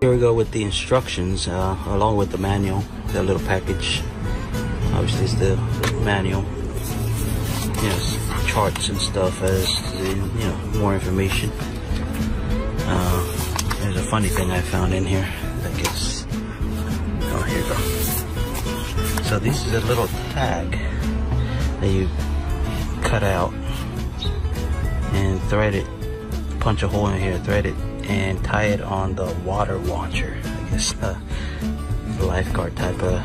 Here we go with the instructions uh, along with the manual, the little package. Obviously, it's the manual. Yes, charts and stuff as the, you know more information. Uh, there's a funny thing I found in here that gets. Oh, here you go. So this is a little tag that you cut out and thread it, punch a hole in here, thread it, and tie it on the water watcher. I guess the lifeguard type of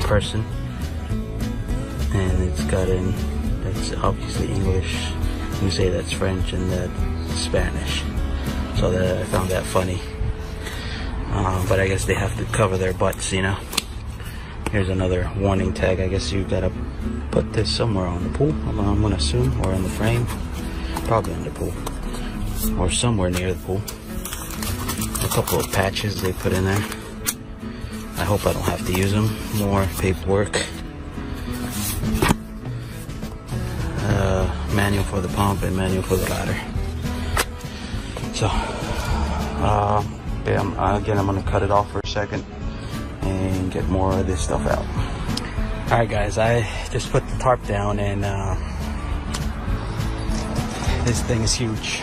person. And it's got in, that's obviously English. You say that's French and that's Spanish. So that I found that funny. Uh, but I guess they have to cover their butts, you know. Here's another warning tag. I guess you've gotta put this somewhere on the pool. I'm, I'm gonna assume, or on the frame. Probably on the pool, or somewhere near the pool. Couple of patches they put in there. I hope I don't have to use them. More paperwork. Uh, manual for the pump and manual for the ladder. So, uh, yeah, again, I'm gonna cut it off for a second and get more of this stuff out. All right, guys, I just put the tarp down and uh, this thing is huge.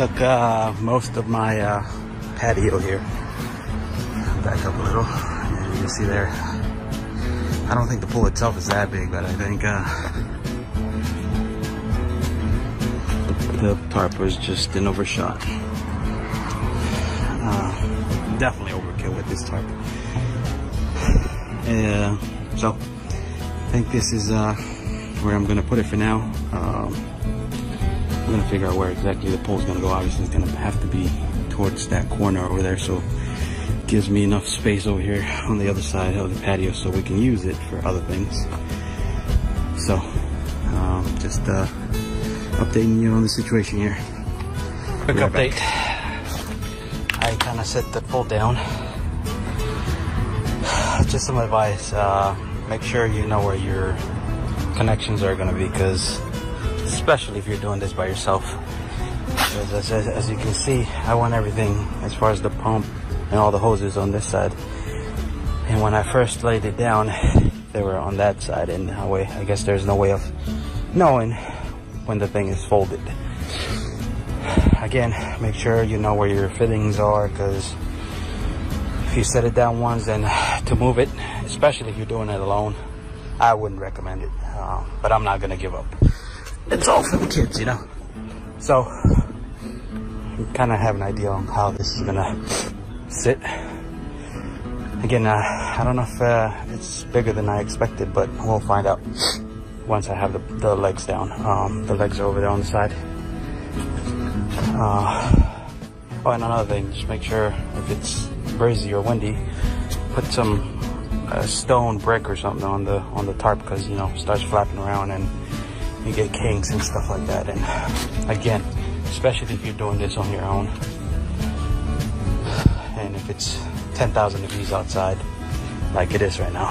Took uh, most of my uh, patio here. Back up a little, and you can see there. I don't think the pool itself is that big, but I think uh, the tarp was just an overshot. Uh, definitely overkill with this tarp. Yeah, so I think this is uh, where I'm gonna put it for now. Um, I'm gonna figure out where exactly the pole's gonna go. Obviously, it's gonna have to be towards that corner over there, so it gives me enough space over here on the other side of the patio so we can use it for other things. So, um, just uh, updating you on the situation here. Quick Right update. I kind of set the pole down. Just some advice. Uh, make sure you know where your connections are going to be because especially if you're doing this by yourself. As, as, as you can see, I want everything as far as the pump and all the hoses on this side. And when I first laid it down, they were on that side, and I guess there's no way of knowing when the thing is folded. Again, make sure you know where your fittings are, because if you set it down once, then to move it, especially if you're doing it alone, I wouldn't recommend it. Uh, but I'm not gonna give up. It's all for the kids, you know. So, you kind of have an idea on how this is gonna sit. Again, uh, I don't know if uh, it's bigger than I expected, but we'll find out once I have the, the legs down. Um, the legs are over there on the side. Uh, oh, and another thing, just make sure if it's breezy or windy, put some uh, stone brick or something on the on the tarp because you know starts flapping around and you get kinks and stuff like that. And again, especially if you're doing this on your own, and if it's 10,000 degrees outside, like it is right now,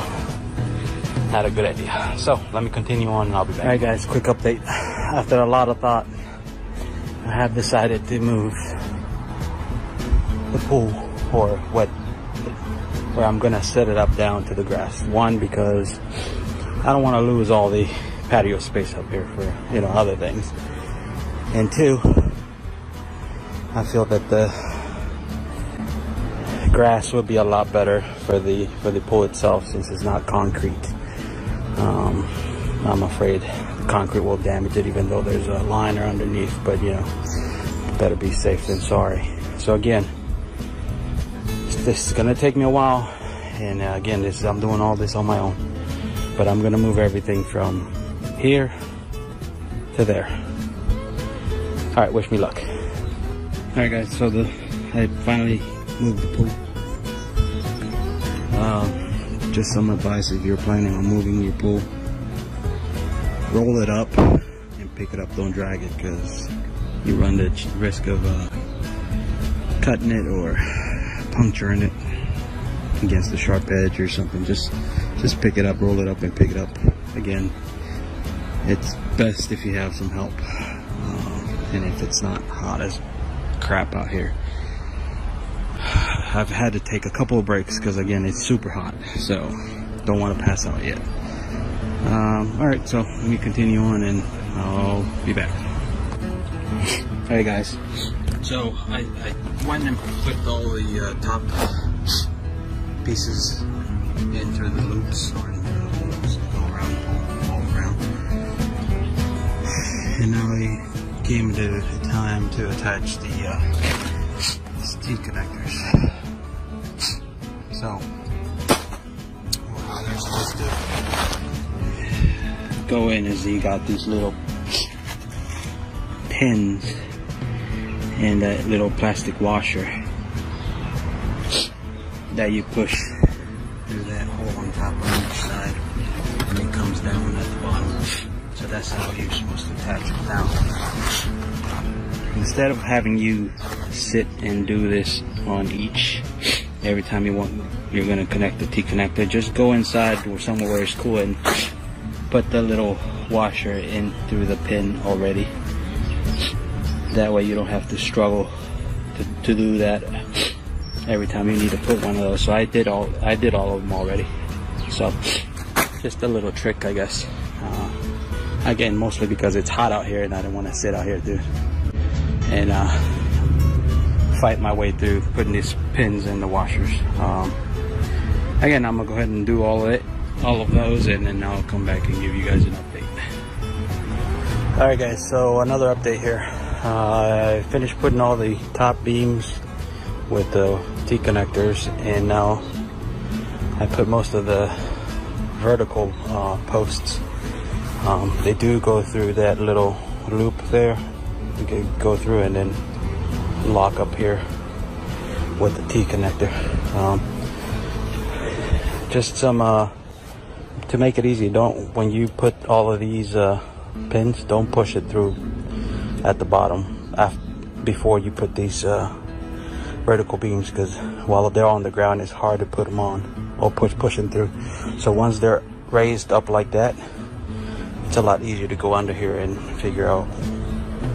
not a good idea. So let me continue on, and I'll be back. All right, guys, quick update. After a lot of thought, I have decided to move the pool or what where I'm gonna set it up down to the grass. One because I don't want to lose all the patio space up here for you know other things, and two, I feel that the grass would be a lot better for the for the pool itself since it's not concrete. Um, I'm afraid concrete will damage it even though there's a liner underneath, but you know, better be safe than sorry. So again, this is gonna take me a while, and uh, again, this I'm doing all this on my own, but I'm gonna move everything from here to there. All right, wish me luck. All right, guys. So the I finally moved the pool. Um, just some advice if you're planning on moving your pool, roll it up and pick it up. Don't drag it because you run the risk of uh, cutting it or puncturing it against the sharp edge or something. Just just pick it up, roll it up, and pick it up. Again, it's best if you have some help, uh, and if it's not hot as crap out here. I've had to take a couple of breaks because again it's super hot so don't want to pass out yet. Um, all right so let me continue on and I'll be back. Hey guys. So I, I went and put all the uh, top pieces into the loops came to time to attach the uh, T connectors. So, they're supposed to go in is you got these little pins and that little plastic washer that you push through that hole on top on each side and it comes down at the bottom. So that's how you're supposed to attach it down instead of having you sit and do this on each every time you want you're going to connect the T connector just go inside or somewhere where it's cool and put the little washer in through the pin already. That way you don't have to struggle to, to do that every time. You need to put one of those. So I did all I did all of them already. So just a little trick I guess. Uh, again mostly because it's hot out here and I didn't want to sit out here dude and uh, fight my way through putting these pins in the washers. Um, again, I'm gonna go ahead and do all of it, all of those, and then I'll come back and give you guys an update. All right, guys. So another update here. Uh, I finished putting all the top beams with the T connectors, and now I put most of the vertical uh, posts. Um, they do go through that little loop there you could go through and then lock up here with the T connector. Um, just some, uh, to make it easy, don't, when you put all of these uh, pins, don't push it through at the bottom after, before you put these uh, vertical beams because while they're on the ground, it's hard to put them on or push, pushing through. So once they're raised up like that, it's a lot easier to go under here and figure out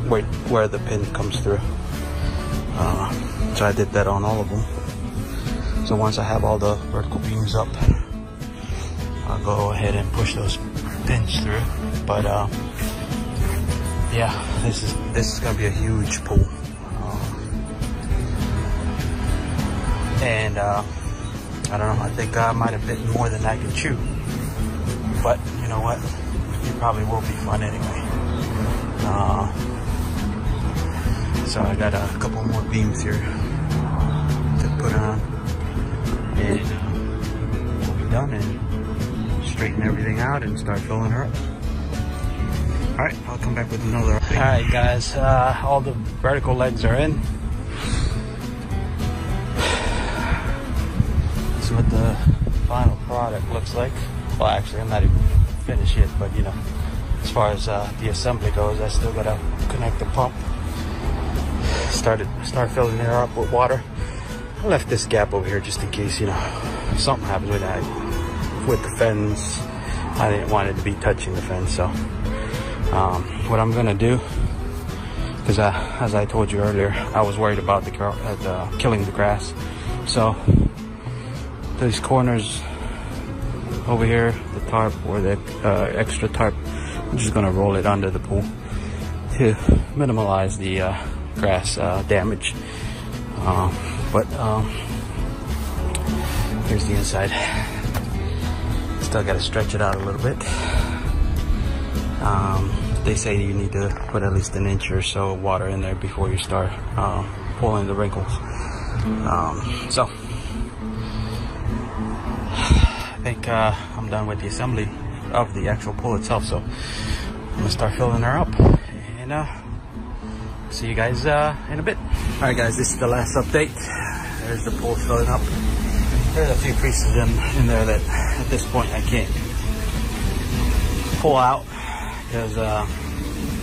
where, where the pin comes through. Uh, so I did that on all of them. So once I have all the vertical beams up, I'll go ahead and push those pins through. But uh, yeah, this is this is gonna be a huge pool. Uh, and uh, I don't know, I think I might have bitten more than I can chew. But you know what? It probably will be fun anyway. Uh, so I got a couple more beams here to put on and we'll be done and straighten everything out and start filling her up. All right, I'll come back with another update. All right, guys, uh, all the vertical legs are in. This is what the final product looks like. Well, actually, I'm not even finished yet, but you know, as far as uh, the assembly goes, I still gotta connect the pump started start filling it up with water. I left this gap over here just in case, you know, something happens with that with the fence. I didn't want it to be touching the fence, so um, what I'm gonna do, because as I told you earlier, I was worried about the, uh, the killing the grass. So these corners over here, the tarp or the uh, extra tarp, I'm just gonna roll it under the pool to minimize the uh, grass uh, damage. Um, but um, here's the inside. Still got to stretch it out a little bit. Um, they say you need to put at least an inch or so of water in there before you start uh, pulling the wrinkles. Um, so I think uh, I'm done with the assembly of the actual pool itself. So I'm gonna start filling her up and uh, see you guys uh, in a bit. All right, guys, this is the last update. There's the pool filling up. There's a few pieces in, in there that at this point I can't pull out because uh,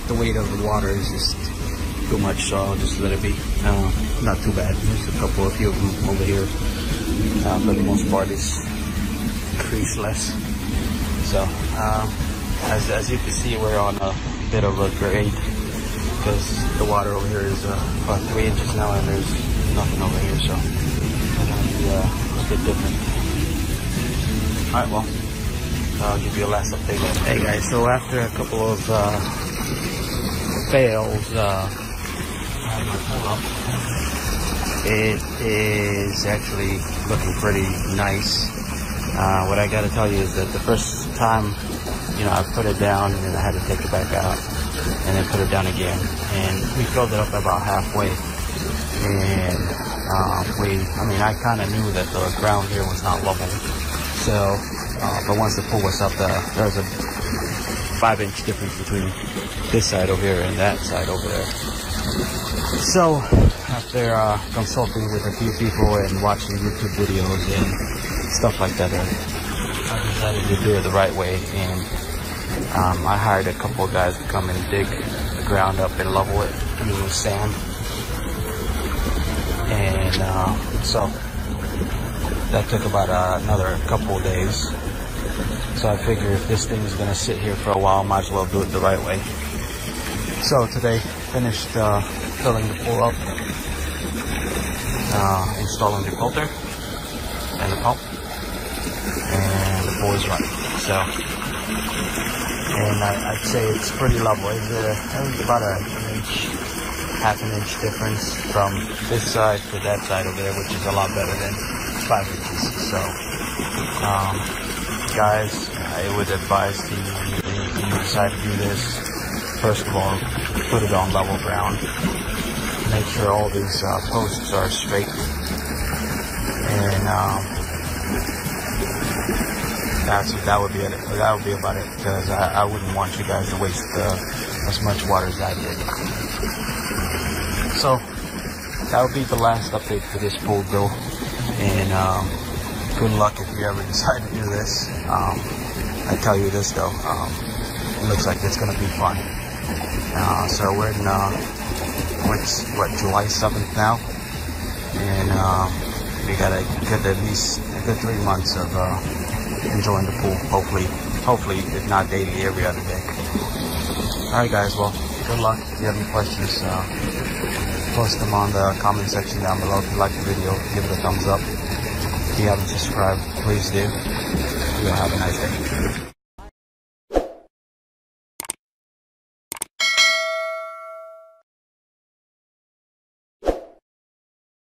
the weight of the water is just too much, so I'll just let it be. Uh, not too bad. There's a couple, a few of them over here. Uh, for the most part, it's creaseless. So, uh, as, as you can see, we're on a bit of a grade because the water over here is uh, about three inches now and there's nothing over here so going to be a bit different. Alright, well, I'll give you a last update. Hey guys, so after a couple of uh, fails, uh, it is actually looking pretty nice. Uh, what I got to tell you is that the first time, you know, I put it down and then I had to take it back out and then put it down again. And we filled it up about halfway. And uh, we, I mean, I kind of knew that the ground here was not level. So, uh, but once the pool was up, the, there was a five inch difference between this side over here and that side over there. So, after uh, consulting with a few people and watching YouTube videos and stuff like that, I decided to do it the right way. And um, I hired a couple of guys to come and dig the ground up and level it using sand. And uh, so that took about uh, another couple of days. So I figure if this thing is going to sit here for a while, might as well do it the right way. So today, finished uh, filling the pool up, uh, installing the filter and the pump, and the pool is running. So, and I, would say it's pretty level. It's, it's about an inch, half an inch difference from this side to that side over there, which is a lot better than five inches. So, um, guys, I would advise to if you decide to do this, first of all, put it on level ground. Make sure all these uh, posts are straight. And um, that's that would be it. That would be about it because I, I wouldn't want you guys to waste uh, as much water as I did. So that would be the last update for this pool bill. And um, good luck if you ever decide to do this. Um, I tell you this though, um, it looks like it's gonna be fun. Uh, so we're in, uh, what's, what, July 7th now? And uh, we got a good, at least a good three months of uh, enjoying the pool, hopefully, hopefully, if not daily, every other day. Alright guys, well, good luck. If you have any questions, uh, post them on the comment section down below. If you like the video, give it a thumbs up. If you haven't subscribed, please do. You'll have a nice day.